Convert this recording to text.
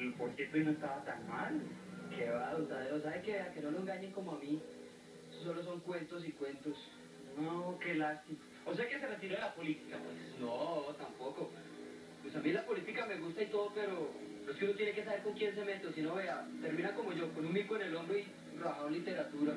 El porcito no estaba tan mal. Qué va, Tadeo, ¿sabe qué? A que no lo engañen como a mí. Solo son cuentos y cuentos. No, qué lástima. O sea que se retiró de la política, pues. No, tampoco. Pues a mí la política me gusta y todo, pero es que uno tiene que saber con quién se mete. Si no, vea, termina como yo, con un mico en el hombro y rajado literatura.